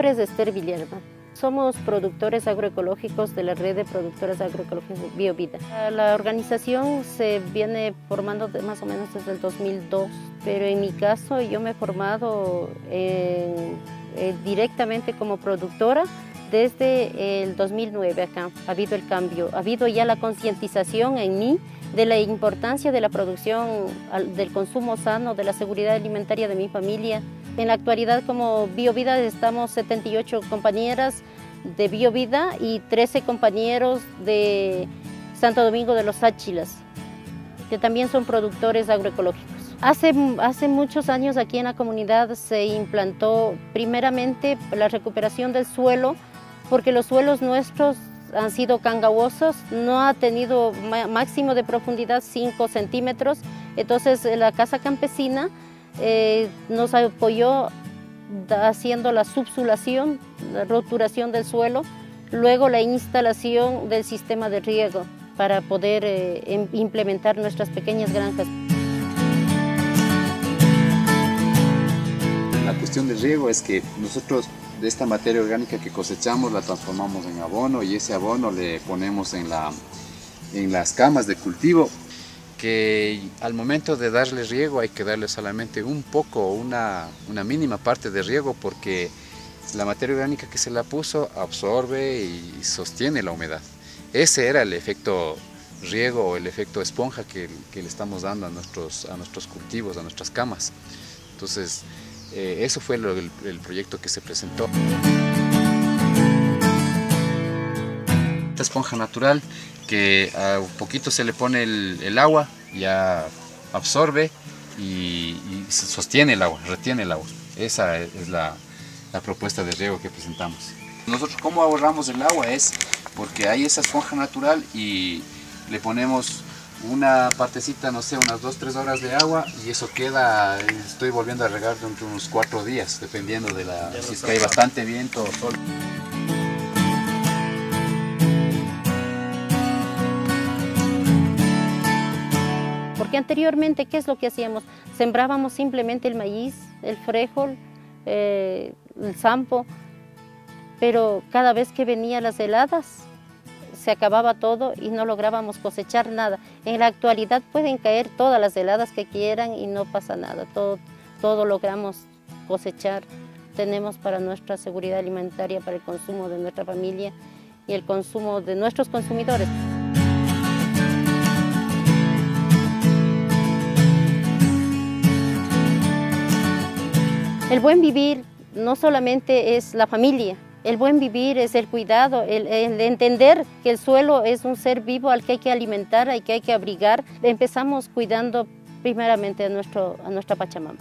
es Esther Villalba. Somos productores agroecológicos de la red de productores agroecológicos BioVida. La organización se viene formando más o menos desde el 2002, pero en mi caso yo me he formado eh, directamente como productora desde el 2009 acá. Ha habido el cambio, ha habido ya la concientización en mí de la importancia de la producción, del consumo sano, de la seguridad alimentaria de mi familia. En la actualidad como BioVida estamos 78 compañeras de BioVida y 13 compañeros de Santo Domingo de los Áchilas, que también son productores agroecológicos. Hace, hace muchos años aquí en la comunidad se implantó primeramente la recuperación del suelo, porque los suelos nuestros han sido cangabosos, no ha tenido máximo de profundidad 5 centímetros, entonces la Casa Campesina eh, nos apoyó haciendo la subsulación, la roturación del suelo, luego la instalación del sistema de riego para poder eh, em, implementar nuestras pequeñas granjas. La cuestión del riego es que nosotros de esta materia orgánica que cosechamos la transformamos en abono y ese abono le ponemos en, la, en las camas de cultivo que al momento de darle riego hay que darle solamente un poco, una, una mínima parte de riego porque la materia orgánica que se la puso absorbe y sostiene la humedad. Ese era el efecto riego o el efecto esponja que, que le estamos dando a nuestros, a nuestros cultivos, a nuestras camas. Entonces, eh, eso fue el, proyecto que se presentó. Esta esponja natural que a poquito se le pone el, agua, ya absorbe y, sostiene el agua, retiene el agua. Esa es la, la propuesta de riego que presentamos. Nosotros cómo ahorramos el agua es porque hay esa esponja natural y le ponemos una partecita, no sé, unas 2-3 horas de agua y eso queda, estoy volviendo a regar dentro de unos 4 días, dependiendo de la, si es que hay bastante viento o sol. Porque anteriormente, ¿qué es lo que hacíamos? Sembrábamos simplemente el maíz, el frijol, eh, el zampo, pero cada vez que venían las heladas, se acababa todo y no lográbamos cosechar nada. En la actualidad pueden caer todas las heladas que quieran y no pasa nada, todo, todo logramos cosechar. Tenemos para nuestra seguridad alimentaria, para el consumo de nuestra familia y el consumo de nuestros consumidores. El buen vivir no solamente es la familia, el buen vivir es el cuidado, el, entender que el suelo es un ser vivo al que hay que alimentar, al que hay que abrigar. Empezamos cuidando primeramente a, nuestro, a nuestra Pachamama.